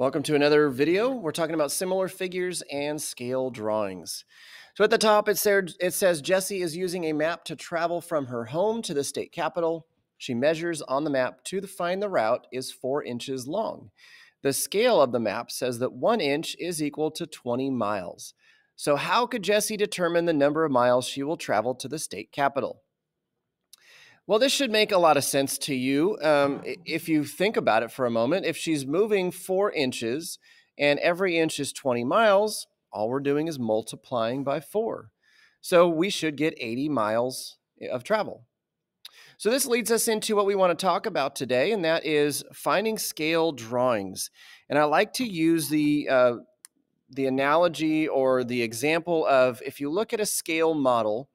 Welcome to another video. We're talking about similar figures and scale drawings. So at the top, it says, it says Jessie is using a map to travel from her home to the state capitol. She measures on the map to find the route is four inches long. The scale of the map says that one inch is equal to 20 miles. So how could Jessie determine the number of miles she will travel to the state capitol? Well, this should make a lot of sense to you um, if you think about it for a moment. If she's moving four inches and every inch is 20 miles, all we're doing is multiplying by four. So we should get 80 miles of travel. So this leads us into what we want to talk about today, and that is finding scale drawings. And I like to use the uh, the analogy or the example of if you look at a scale model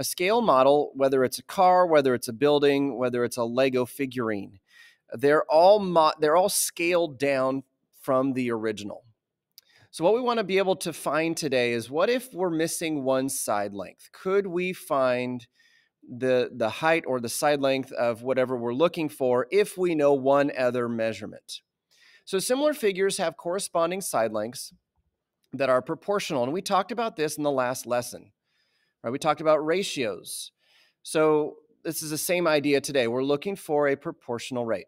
a scale model, whether it's a car, whether it's a building, whether it's a Lego figurine, they're all mo- they're all scaled down from the original. So what we want to be able to find today is what if we're missing one side length? Could we find the the height or the side length of whatever we're looking for if we know one other measurement? So similar figures have corresponding side lengths that are proportional and we talked about this in the last lesson. Right? We talked about ratios. So this is the same idea today. We're looking for a proportional rate.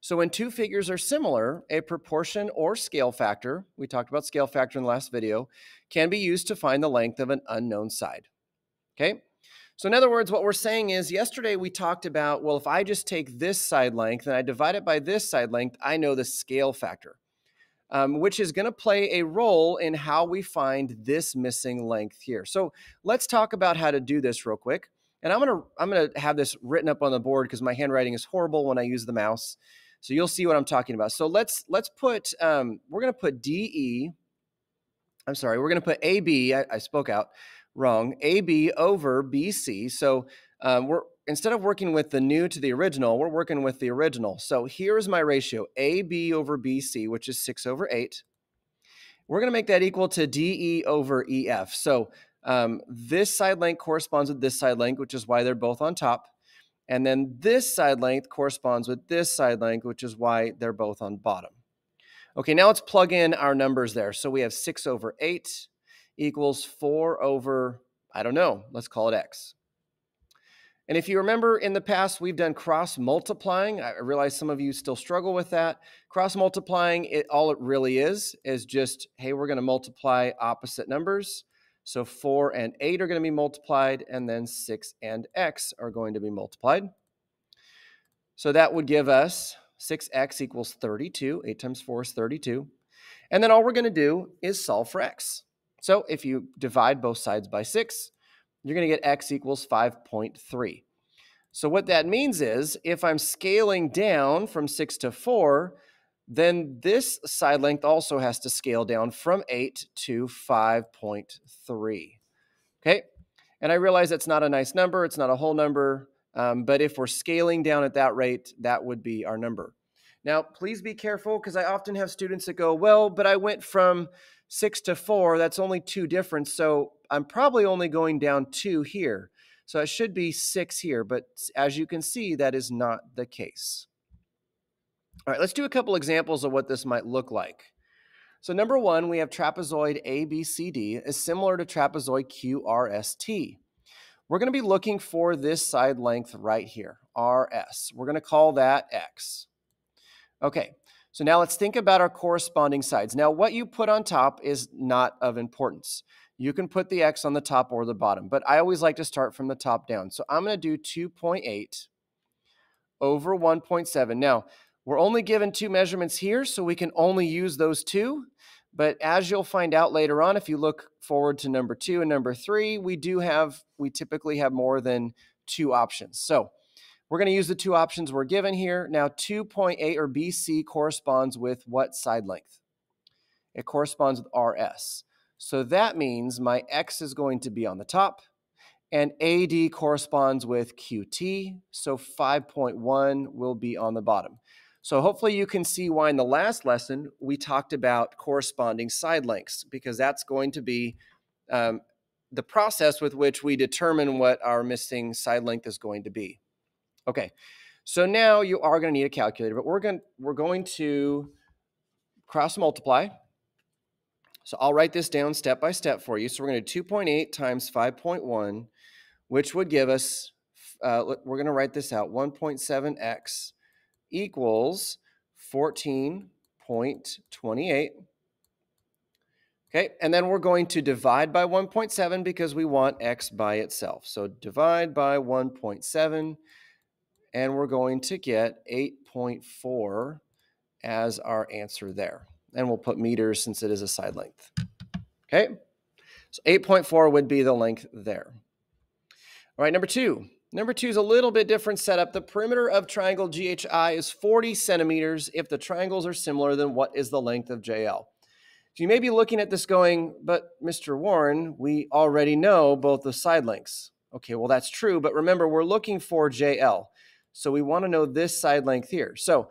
So when two figures are similar, a proportion or scale factor, we talked about scale factor in the last video, can be used to find the length of an unknown side. Okay? So in other words, what we're saying is yesterday we talked about, well, if I just take this side length and I divide it by this side length, I know the scale factor um, which is going to play a role in how we find this missing length here. So let's talk about how to do this real quick. And I'm gonna I'm gonna have this written up on the board because my handwriting is horrible when I use the mouse. So you'll see what I'm talking about. So let's let's put um, we're gonna put DE. I'm sorry, we're gonna put AB. I, I spoke out wrong. AB over BC. So um, we're instead of working with the new to the original, we're working with the original. So here's my ratio, AB over BC, which is 6 over 8. We're going to make that equal to DE over EF. So um, this side length corresponds with this side length, which is why they're both on top. And then this side length corresponds with this side length, which is why they're both on bottom. Okay, now let's plug in our numbers there. So we have 6 over 8 equals 4 over, I don't know, let's call it x. And if you remember in the past, we've done cross multiplying. I realize some of you still struggle with that. Cross multiplying, it, all it really is, is just, hey, we're going to multiply opposite numbers. So 4 and 8 are going to be multiplied, and then 6 and x are going to be multiplied. So that would give us 6x equals 32. 8 times 4 is 32. And then all we're going to do is solve for x. So if you divide both sides by 6, you're going to get x equals 5.3. So what that means is if I'm scaling down from 6 to 4, then this side length also has to scale down from 8 to 5.3. Okay? And I realize that's not a nice number. It's not a whole number. Um, but if we're scaling down at that rate, that would be our number. Now, please be careful because I often have students that go, well, but I went from 6 to 4. That's only two difference. So I'm probably only going down two here. So it should be six here, but as you can see, that is not the case. All right, let's do a couple examples of what this might look like. So number one, we have trapezoid ABCD is similar to trapezoid QRST. We're going to be looking for this side length right here, RS. We're going to call that X. Okay, so now let's think about our corresponding sides. Now what you put on top is not of importance. You can put the X on the top or the bottom, but I always like to start from the top down. So I'm going to do 2.8 over 1.7. Now, we're only given two measurements here, so we can only use those two. But as you'll find out later on, if you look forward to number two and number three, we do have, we typically have more than two options. So we're going to use the two options we're given here. Now, 2.8 or BC corresponds with what side length? It corresponds with RS. So that means my X is going to be on the top and AD corresponds with QT. So 5.1 will be on the bottom. So hopefully you can see why in the last lesson we talked about corresponding side lengths because that's going to be um, the process with which we determine what our missing side length is going to be. Okay, so now you are going to need a calculator, but we're going we're going to cross multiply. So I'll write this down step by step for you. So we're going to do 2.8 times 5.1, which would give us, uh, we're going to write this out 1.7x equals 14.28. Okay, and then we're going to divide by 1.7 because we want x by itself. So divide by 1.7, and we're going to get 8.4 as our answer there. And we'll put meters since it is a side length. Okay, so 8.4 would be the length there. All right, number two. Number two is a little bit different setup. The perimeter of triangle GHI is 40 centimeters if the triangles are similar, then what is the length of JL? So you may be looking at this going, but Mr. Warren, we already know both the side lengths. Okay, well, that's true, but remember, we're looking for JL. So we want to know this side length here. So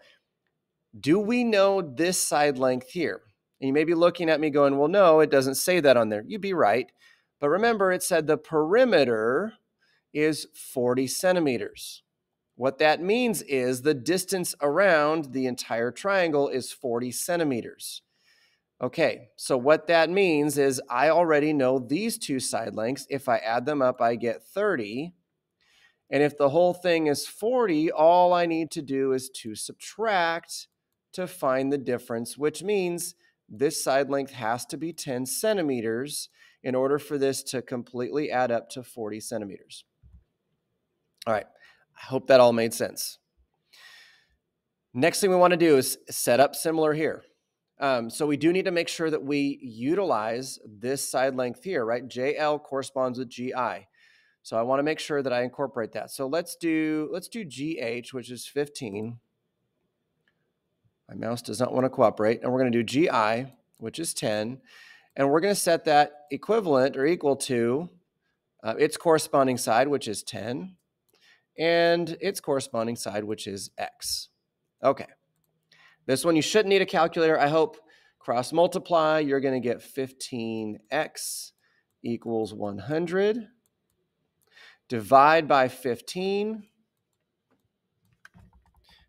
do we know this side length here? And you may be looking at me going, well, no, it doesn't say that on there. You'd be right. But remember, it said the perimeter is 40 centimeters. What that means is the distance around the entire triangle is 40 centimeters. Okay, so what that means is I already know these two side lengths. If I add them up, I get 30. And if the whole thing is 40, all I need to do is to subtract to find the difference, which means this side length has to be 10 centimeters in order for this to completely add up to 40 centimeters. All right, I hope that all made sense. Next thing we want to do is set up similar here. Um, so we do need to make sure that we utilize this side length here, right? JL corresponds with GI. So I want to make sure that I incorporate that. So let's do let's do GH, which is 15. My mouse does not want to cooperate. And we're going to do GI, which is 10. And we're going to set that equivalent or equal to uh, its corresponding side, which is 10, and its corresponding side, which is x. Okay. This one you shouldn't need a calculator. I hope cross multiply, you're going to get 15x equals 100. Divide by 15.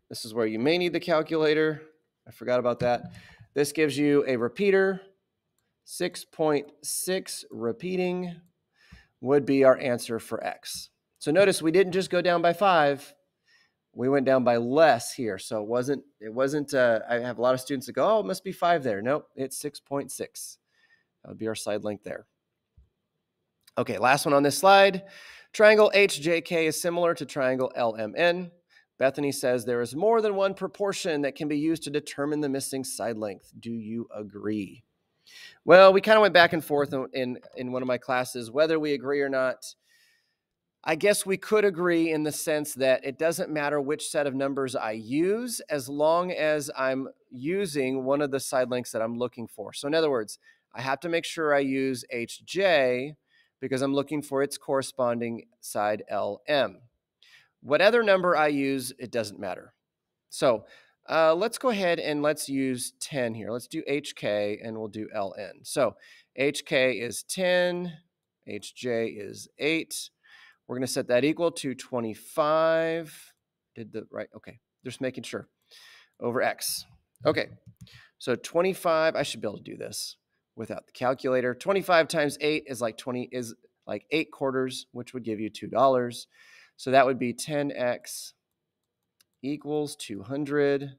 This is where you may need the calculator. I forgot about that. This gives you a repeater. 6.6 repeating would be our answer for x. So notice we didn't just go down by 5. We went down by less here. So it wasn't it wasn't uh, I have a lot of students that go, "Oh, it must be 5 there." Nope, it's 6.6. That would be our side length there. Okay, last one on this slide. Triangle HJK is similar to triangle LMN. Bethany says there is more than one proportion that can be used to determine the missing side length. Do you agree? Well, we kind of went back and forth in, in, in one of my classes whether we agree or not. I guess we could agree in the sense that it doesn't matter which set of numbers I use as long as I'm using one of the side lengths that I'm looking for. So, in other words, I have to make sure I use HJ because I'm looking for its corresponding side LM. What other number I use, it doesn't matter. So uh, let's go ahead and let's use 10 here. Let's do HK and we'll do LN. So HK is 10, HJ is 8. We're going to set that equal to 25. Did the right? Okay, just making sure. Over X. Okay, so 25, I should be able to do this without the calculator. 25 times 8 is like 20 is like 8 quarters, which would give you $2. So that would be 10x equals 200.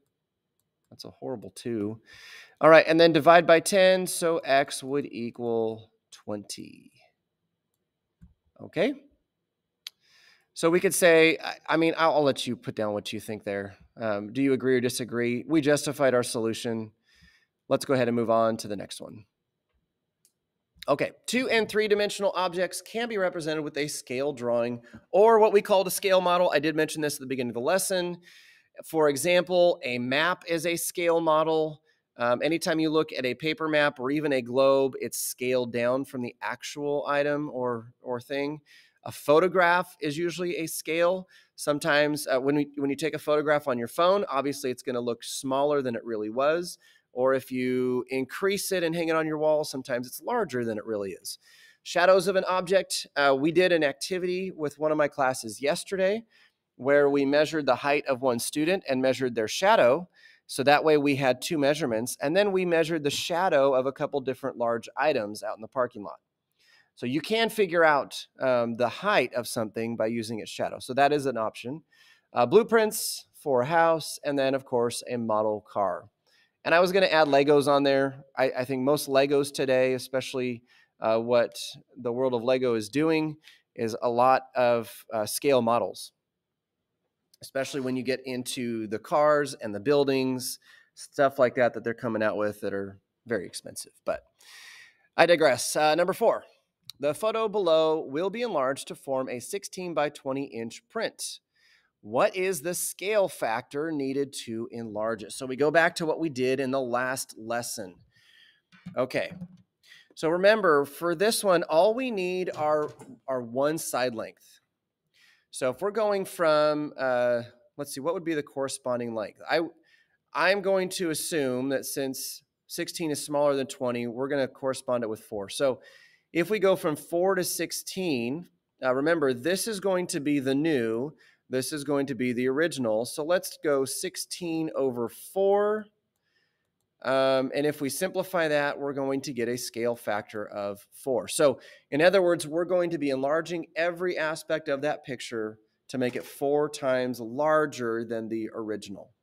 That's a horrible 2. All right, and then divide by 10, so x would equal 20. Okay? So we could say, I mean, I'll, let you put down what you think there. Um, do you agree or disagree? We justified our solution. Let's go ahead and move on to the next one. Okay, two and three dimensional objects can be represented with a scale drawing or what we call a scale model. I did mention this at the beginning of the lesson. For example, a map is a scale model. Um, anytime you look at a paper map or even a globe, it's scaled down from the actual item or, or thing. A photograph is usually a scale. Sometimes uh, when, we, when you take a photograph on your phone, obviously it's going to look smaller than it really was or if you increase it and hang it on your wall, sometimes it's larger than it really is. Shadows of an object. Uh, we did an activity with one of my classes yesterday where we measured the height of one student and measured their shadow. So that way we had two measurements. And then we measured the shadow of a couple different large items out in the parking lot. So you can figure out um, the height of something by using its shadow. So that is an option. Uh, blueprints for a house, and then, of course, a model car. And I was going to add Legos on there. I, I, think most Legos today, especially uh, what the world of Lego is doing, is a lot of uh, scale models, especially when you get into the cars and the buildings, stuff like that that they're coming out with that are very expensive. But I digress. Uh, number four, the photo below will be enlarged to form a 16 by 20 inch print. What is the scale factor needed to enlarge it? So we go back to what we did in the last lesson. Okay, so remember, for this one, all we need are, are one side length. So if we're going from, uh, let's see, what would be the corresponding length? I, I'm going to assume that since 16 is smaller than 20, we're going to correspond it with 4. So if we go from 4 to 16, uh, remember, this is going to be the new, this is going to be the original. So let's go 16 over 4 um, and if we simplify that, we're going to get a scale factor of four. So in other words, we're going to be enlarging every aspect of that picture to make it four times larger than the original.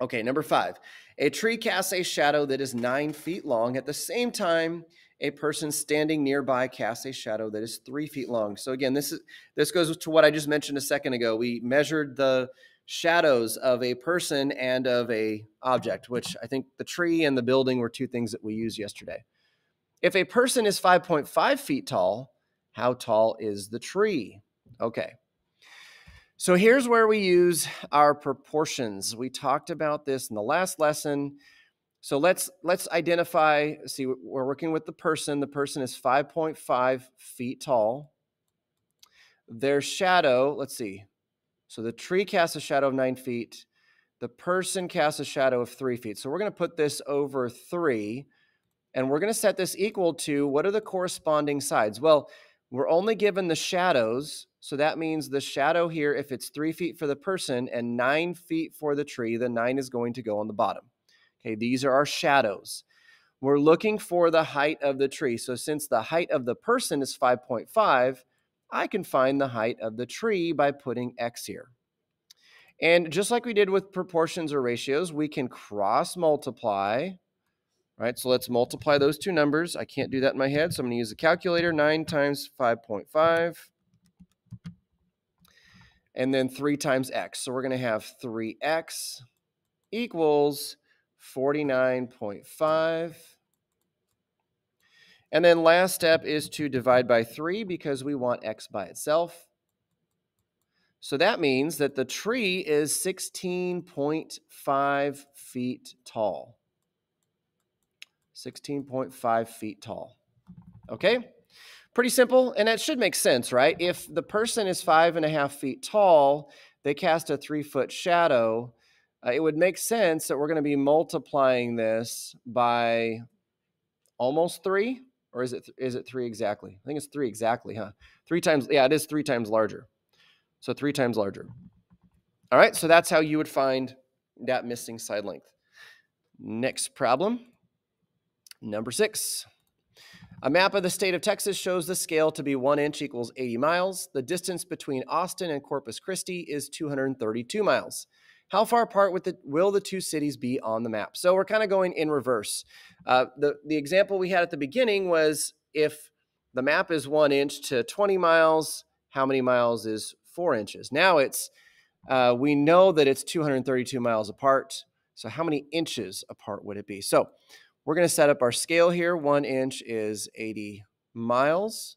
Okay, number five, a tree casts a shadow that is nine feet long. At the same time, a person standing nearby casts a shadow that is three feet long. So again, this is this goes to what I just mentioned a second ago. We measured the shadows of a person and of a object, which I think the tree and the building were two things that we used yesterday. If a person is 5.5 feet tall, how tall is the tree? Okay. So here's where we use our proportions. We talked about this in the last lesson. So let's let's identify, see we're working with the person. The person is 5.5 feet tall. Their shadow, let's see, so the tree casts a shadow of nine feet. The person casts a shadow of three feet. So we're going to put this over three, and we're going to set this equal to what are the corresponding sides? Well, we're only given the shadows. So that means the shadow here, if it's three feet for the person and nine feet for the tree, the nine is going to go on the bottom. Okay, these are our shadows. We're looking for the height of the tree. So since the height of the person is 5.5, I can find the height of the tree by putting x here. And just like we did with proportions or ratios, we can cross multiply, right? So let's multiply those two numbers. I can't do that in my head, so I'm going to use a calculator. 9 times 5.5, and then 3 times x. So we're going to have 3x equals 49.5 and then last step is to divide by 3 because we want x by itself. So that means that the tree is 16.5 feet tall. 16.5 feet tall. Okay? Pretty simple, and that should make sense, right? If the person is five and a half feet tall, they cast a three foot shadow. Uh, it would make sense that we're going to be multiplying this by almost three, or is it is it three exactly? I think it's three exactly, huh? Three times, yeah, it is three times larger. So three times larger. All right, so that's how you would find that missing side length. Next problem, number six. A map of the state of Texas shows the scale to be one inch equals 80 miles. The distance between Austin and Corpus Christi is 232 miles. How far apart the, will the two cities be on the map? So we're kind of going in reverse. Uh, the, the example we had at the beginning was if the map is one inch to 20 miles, how many miles is four inches? Now it's, uh, we know that it's 232 miles apart. So how many inches apart would it be? So we're going to set up our scale here. One inch is 80 miles.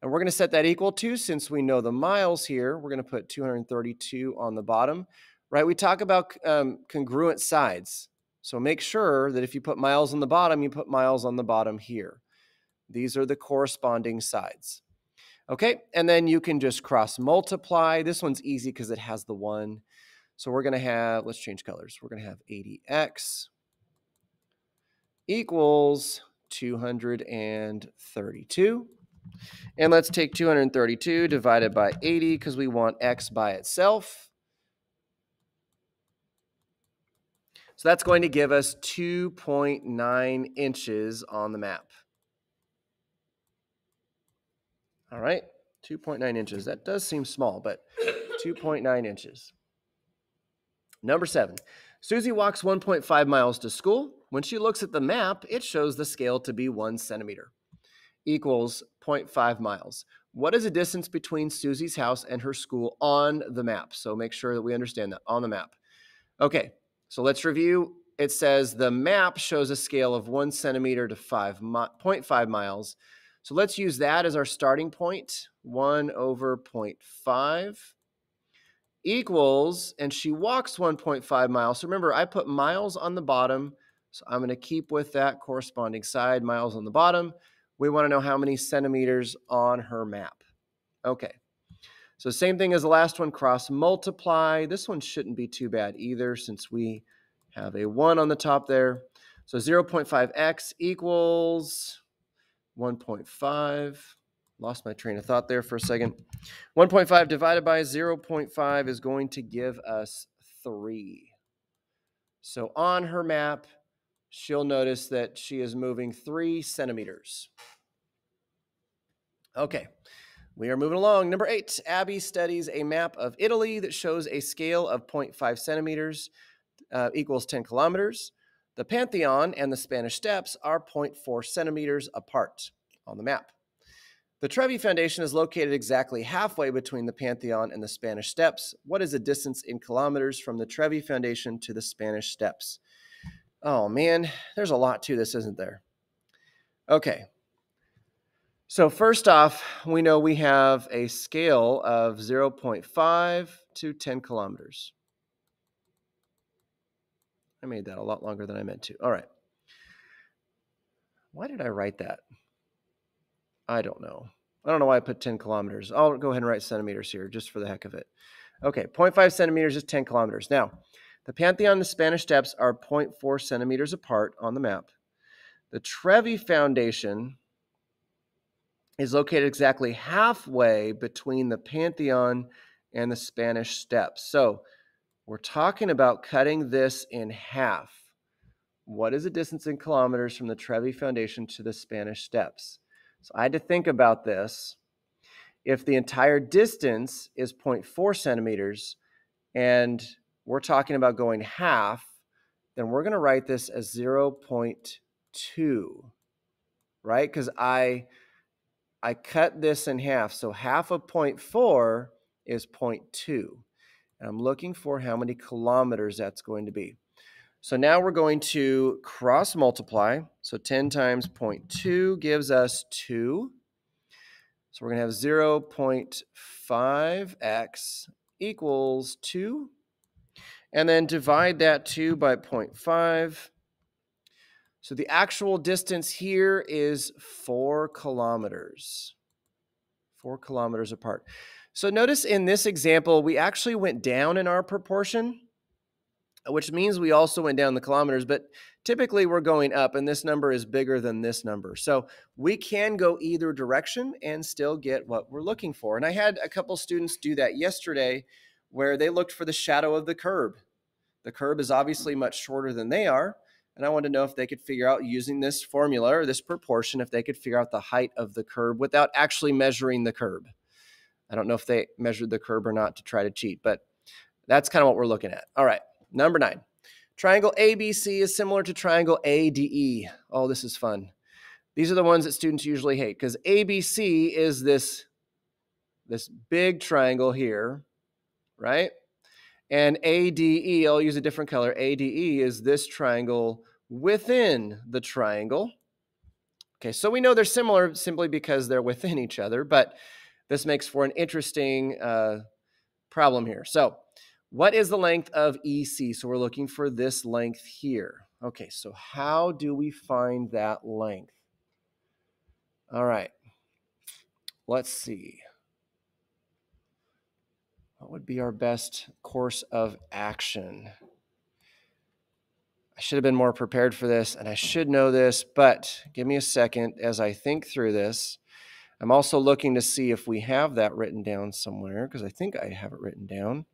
And we're going to set that equal to, since we know the miles here, we're going to put 232 on the bottom right? We talk about um, congruent sides. So make sure that if you put miles on the bottom, you put miles on the bottom here. These are the corresponding sides. Okay, and then you can just cross multiply. This one's easy because it has the one. So we're to have, let's change colors. We're to have 80x equals 232. And let's take 232 divided by 80 because we want x by itself. So that's going to give us 2.9 inches on the map. All right, 2.9 inches. That does seem small, but 2.9 inches. Number seven, Susie walks 1.5 miles to school. When she looks at the map, it shows the scale to be one centimeter equals 0.5 miles. What is the distance between Susie's house and her school on the map? So make sure that we understand that on the map. Okay, so let's review. It says the map shows a scale of one centimeter to five 0.5 miles. So let's use that as our starting point. 1 over 0.5 equals, and she walks 1.5 miles. So remember, I put miles on the bottom. So I'm going to keep with that corresponding side, miles on the bottom. We want to know how many centimeters on her map. Okay. So same thing as the last one, cross multiply. This one shouldn't be too bad either since we have a 1 on the top there. So 0.5x equals 1.5. Lost my train of thought there for a second. 1.5 divided by 0.5 is going to give us 3. So on her map, she'll notice that she is moving 3 centimeters. Okay, we are moving along. Number 8, Abby studies a map of Italy that shows a scale of 0.5 centimeters uh, equals 10 kilometers. The Pantheon and the Spanish Steps are 0.4 centimeters apart on the map. The Trevi Foundation is located exactly halfway between the Pantheon and the Spanish Steps. What is the distance in kilometers from the Trevi Foundation to the Spanish Steps? Oh man, there's a lot to this, isn't there? Okay. So, first off, we know we have a scale of 0.5 to 10 kilometers. I made that a lot longer than I meant to. All right. Why did I write that? I don't know. I don't know why I put 10 kilometers. I'll go ahead and write centimeters here just for the heck of it. Okay, 0.5 centimeters is 10 kilometers. Now, the Pantheon and the Spanish Steps are 0.4 centimeters apart on the map. The Trevi Foundation is located exactly halfway between the Pantheon and the Spanish Steps. So we're talking about cutting this in half. What is the distance in kilometers from the Trevi Foundation to the Spanish Steps? So I had to think about this. If the entire distance is 0.4 centimeters and we're talking about going half, then we're going to write this as 0.2, right? Because I I cut this in half. So half of 0.4 is 0.2. And I'm looking for how many kilometers that's going to be. So now we're going to cross multiply. So 10 times 0.2 gives us 2. So we're going to have 0.5x equals 2. And then divide that 2 by 0.5. So the actual distance here is 4 kilometers. 4 kilometers apart. So notice in this example, we actually went down in our proportion which means we also went down the kilometers, but typically we're going up and this number is bigger than this number. So we can go either direction and still get what we're looking for. And I had a couple students do that yesterday where they looked for the shadow of the curb. The curb is obviously much shorter than they are. And I wanted to know if they could figure out using this formula or this proportion, if they could figure out the height of the curb without actually measuring the curb. I don't know if they measured the curb or not to try to cheat, but that's kind of what we're looking at. All right. Number nine, triangle ABC is similar to triangle ADE. Oh, this is fun. These are the ones that students usually hate because ABC is this, this big triangle here, right? And ADE, I'll use a different color. ADE is this triangle within the triangle. Okay, so we know they're similar simply because they're within each other, but this makes for an interesting uh, problem here. So what is the length of EC? So we're looking for this length here. Okay, so how do we find that length? All right, let's see what would be our best course of action? I should have been more prepared for this and I should know this, but give me a second as I think through this. I'm also looking to see if we have that written down somewhere because I think I have it written down.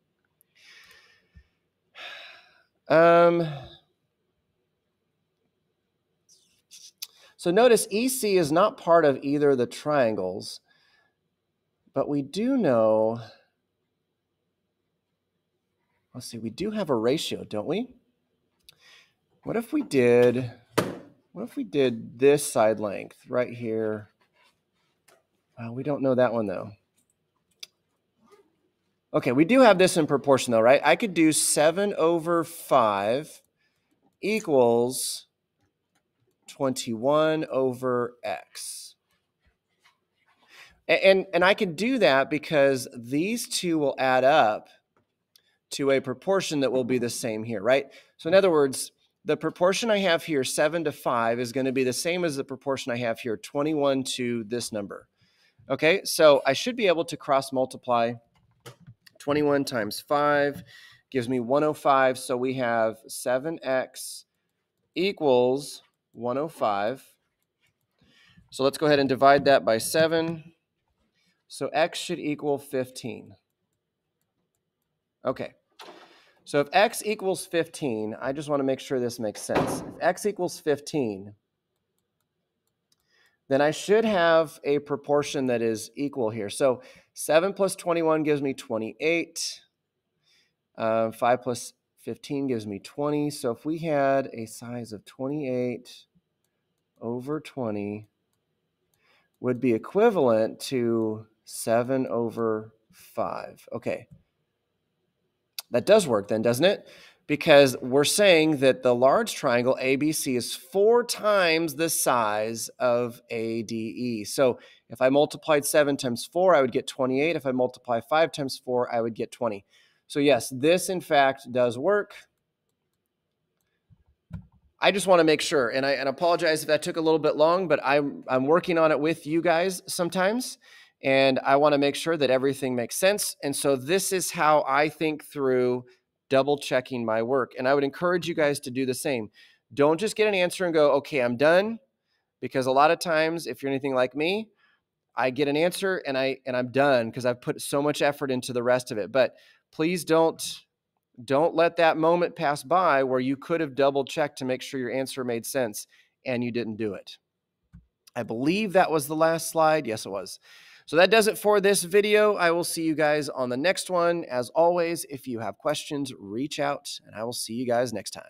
Um, so notice EC is not part of either of the triangles, but we do know let's see, we do have a ratio, don't we? What if we did, what if we did this side length right here? Uh, we don't know that one though. Okay, we do have this in proportion though, right? I could do 7 over 5 equals 21 over x. And, and I can do that because these two will add up to a proportion that will be the same here, right? So in other words, the proportion I have here, 7 to 5, is going to be the same as the proportion I have here, 21 to this number. Okay, so I should be able to cross multiply 21 times 5 gives me 105. So we have 7x equals 105. So let's go ahead and divide that by 7. So x should equal 15. Okay. So if x equals 15, I just want to make sure this makes sense. If x equals 15, then I should have a proportion that is equal here. So 7 plus 21 gives me 28. Uh, 5 plus 15 gives me 20. So if we had a size of 28 over 20 would be equivalent to 7 over 5. Okay. That does work then, doesn't it? Because we're saying that the large triangle ABC is four times the size of ADE. So if I multiplied 7 times 4, I would get 28. If I multiply 5 times 4, I would get 20. So yes, this in fact does work. I just want to make sure, and I and apologize if that took a little bit long, but I'm I'm working on it with you guys sometimes, and I want to make sure that everything makes sense. And so this is how I think through double checking my work, and I would encourage you guys to do the same. Don't just get an answer and go, "Okay, I'm done," because a lot of times, if you're anything like me, I get an answer and I and I'm done because I've put so much effort into the rest of it. But please don't don't let that moment pass by where you could have double checked to make sure your answer made sense and you didn't do it. I believe that was the last slide. Yes, it was. So that does it for this video. I will see you guys on the next one. As always, if you have questions, reach out and I will see you guys next time.